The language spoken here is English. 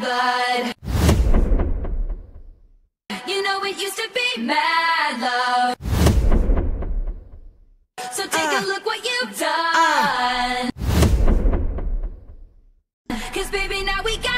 blood. You know it used to be mad love. So take uh, a look what you've uh. done. Uh. Cause baby, now we got.